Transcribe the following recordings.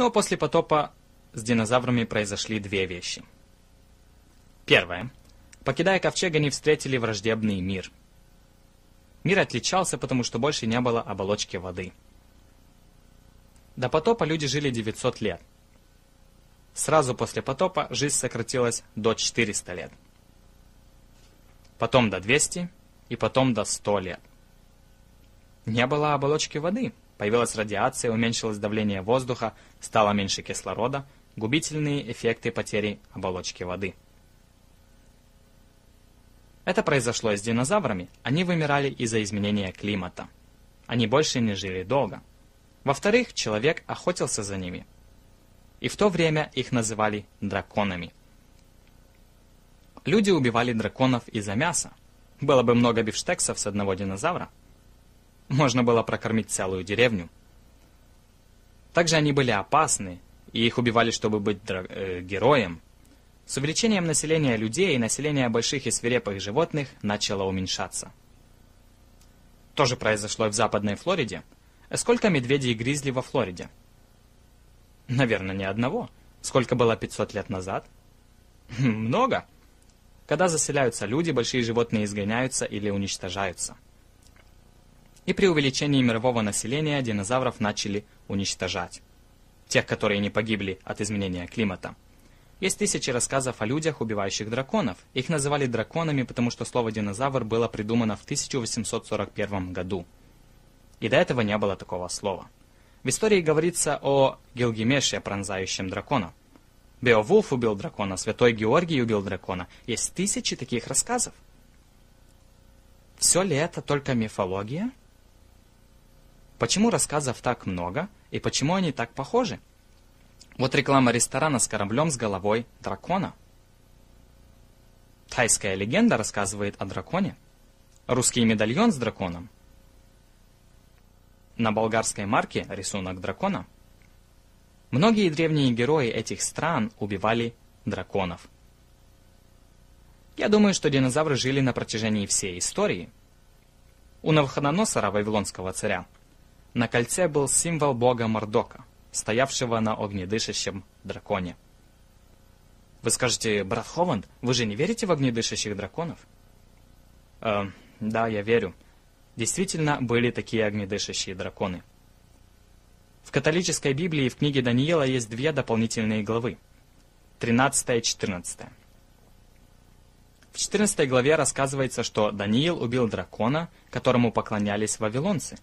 Но после потопа с динозаврами произошли две вещи. Первое. Покидая ковчег, они встретили враждебный мир. Мир отличался, потому что больше не было оболочки воды. До потопа люди жили 900 лет. Сразу после потопа жизнь сократилась до 400 лет. Потом до 200 и потом до 100 лет. Не было оболочки воды. Появилась радиация, уменьшилось давление воздуха, стало меньше кислорода, губительные эффекты потери оболочки воды. Это произошло с динозаврами. Они вымирали из-за изменения климата. Они больше не жили долго. Во-вторых, человек охотился за ними. И в то время их называли драконами. Люди убивали драконов из-за мяса. Было бы много бифштексов с одного динозавра. Можно было прокормить целую деревню. Также они были опасны, и их убивали, чтобы быть э, героем. С увеличением населения людей и населения больших и свирепых животных начало уменьшаться. То же произошло и в Западной Флориде. Сколько медведей и гризли во Флориде? Наверное, ни одного. Сколько было 500 лет назад? Много. Когда заселяются люди, большие животные изгоняются или уничтожаются. И при увеличении мирового населения динозавров начали уничтожать. Тех, которые не погибли от изменения климата. Есть тысячи рассказов о людях, убивающих драконов. Их называли драконами, потому что слово «динозавр» было придумано в 1841 году. И до этого не было такого слова. В истории говорится о Гилгемеше, пронзающем дракона. Беовулф убил дракона, Святой Георгий убил дракона. Есть тысячи таких рассказов. Все ли это только мифология? Почему рассказов так много и почему они так похожи? Вот реклама ресторана с кораблем с головой дракона. Тайская легенда рассказывает о драконе. Русский медальон с драконом. На болгарской марке рисунок дракона – Многие древние герои этих стран убивали драконов. Я думаю, что динозавры жили на протяжении всей истории. У Навуходоносора, вавилонского царя, на кольце был символ бога Мордока, стоявшего на огнедышащем драконе. Вы скажете, брат Хованд, вы же не верите в огнедышащих драконов? Э, да, я верю. Действительно, были такие огнедышащие драконы. В католической Библии в книге Даниила есть две дополнительные главы. 13 и 14. В 14 главе рассказывается, что Даниил убил дракона, которому поклонялись вавилонцы.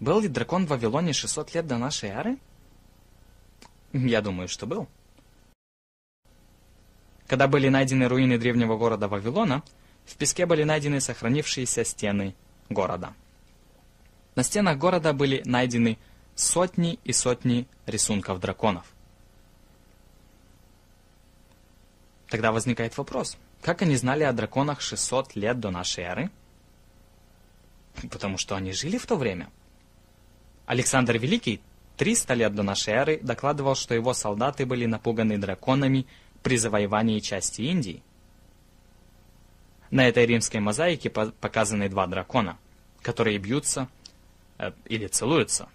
Был ли дракон в Вавилоне 600 лет до нашей эры? Я думаю, что был. Когда были найдены руины древнего города Вавилона, в песке были найдены сохранившиеся стены города. На стенах города были найдены сотни и сотни рисунков драконов. Тогда возникает вопрос, как они знали о драконах 600 лет до нашей эры? Потому что они жили в то время. Александр Великий 300 лет до нашей эры докладывал, что его солдаты были напуганы драконами при завоевании части Индии. На этой римской мозаике показаны два дракона, которые бьются Э, или целуются.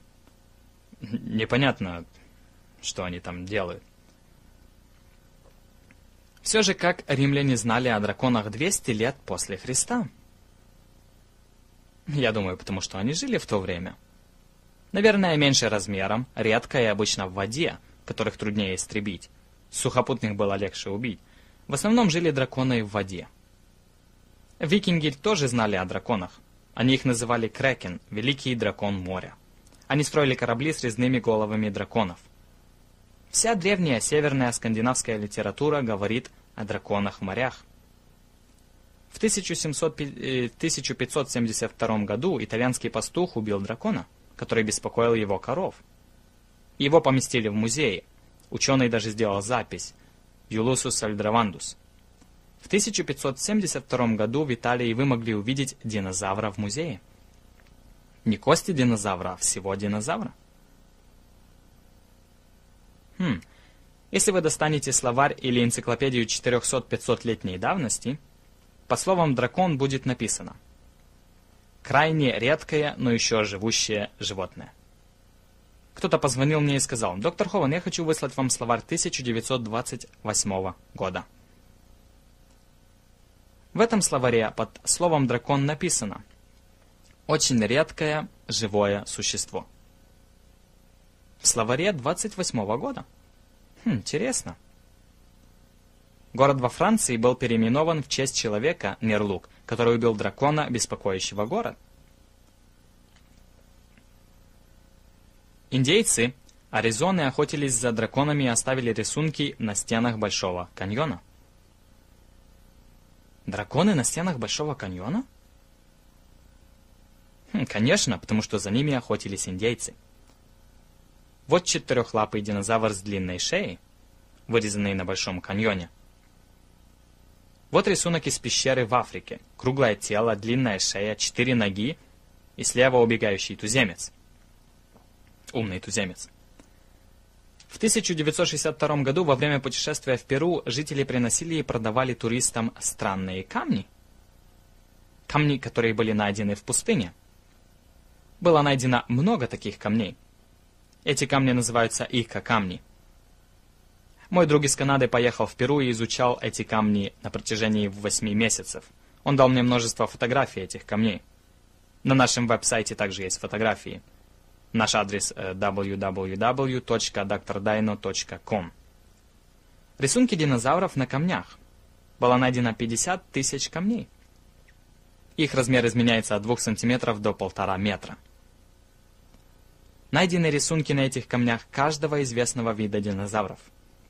Непонятно, что они там делают. Все же, как римляне знали о драконах 200 лет после Христа? Я думаю, потому что они жили в то время. Наверное, меньше размером, редко и обычно в воде, которых труднее истребить. Сухопутных было легче убить. В основном жили драконы в воде. Викинги тоже знали о драконах. Они их называли Крекен, Великий Дракон моря. Они строили корабли с резными головами драконов. Вся древняя северная скандинавская литература говорит о драконах в морях. В 1700, 1572 э, году итальянский пастух убил дракона, который беспокоил его коров. Его поместили в музее. Ученый даже сделал запись «Юлусус альдравандус», в 1572 году в Италии вы могли увидеть динозавра в музее. Не кости динозавра, а всего динозавра. Хм. Если вы достанете словарь или энциклопедию 400-500-летней давности, по словам «дракон» будет написано «крайне редкое, но еще живущее животное». Кто-то позвонил мне и сказал, «Доктор Хован, я хочу выслать вам словарь 1928 года». В этом словаре под словом «дракон» написано «Очень редкое живое существо». В словаре 28 года. Хм, интересно. Город во Франции был переименован в честь человека, Нерлук, который убил дракона, беспокоящего город. Индейцы Аризоны охотились за драконами и оставили рисунки на стенах Большого каньона. Драконы на стенах Большого каньона? Хм, конечно, потому что за ними охотились индейцы. Вот четырехлапый динозавр с длинной шеей, вырезанный на Большом каньоне. Вот рисунок из пещеры в Африке. Круглое тело, длинная шея, четыре ноги и слева убегающий туземец. Умный туземец. В 1962 году во время путешествия в Перу жители приносили и продавали туристам странные камни. Камни, которые были найдены в пустыне. Было найдено много таких камней. Эти камни называются ика-камни. Мой друг из Канады поехал в Перу и изучал эти камни на протяжении 8 месяцев. Он дал мне множество фотографий этих камней. На нашем веб-сайте также есть фотографии. Наш адрес э, www.drdino.com Рисунки динозавров на камнях. Было найдено 50 тысяч камней. Их размер изменяется от 2 см до 1,5 метра. Найдены рисунки на этих камнях каждого известного вида динозавров.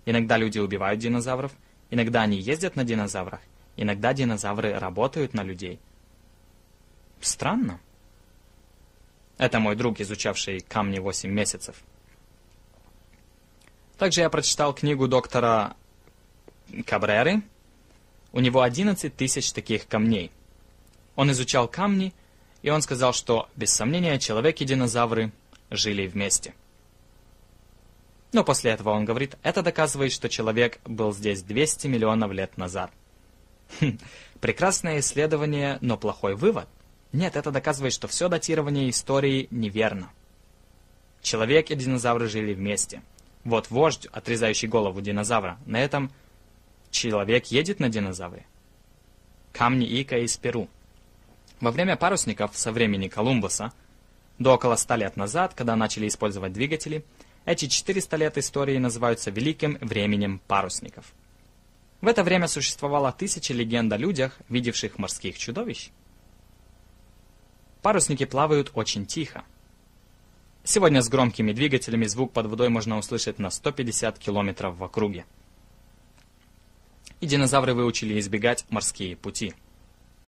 Иногда люди убивают динозавров, иногда они ездят на динозаврах, иногда динозавры работают на людей. Странно. Это мой друг, изучавший камни 8 месяцев. Также я прочитал книгу доктора Кабреры. У него 11 тысяч таких камней. Он изучал камни, и он сказал, что, без сомнения, человек и динозавры жили вместе. Но после этого он говорит, это доказывает, что человек был здесь 200 миллионов лет назад. Хм, прекрасное исследование, но плохой вывод – нет, это доказывает, что все датирование истории неверно. Человек и динозавры жили вместе. Вот вождь, отрезающий голову динозавра. На этом человек едет на динозавре. Камни Ика из Перу. Во время парусников со времени Колумбуса, до около 100 лет назад, когда начали использовать двигатели, эти 400 лет истории называются Великим временем парусников. В это время существовало тысячи легенд о людях, видевших морских чудовищ. Парусники плавают очень тихо. Сегодня с громкими двигателями звук под водой можно услышать на 150 километров в округе. И динозавры выучили избегать морские пути –